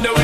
No. the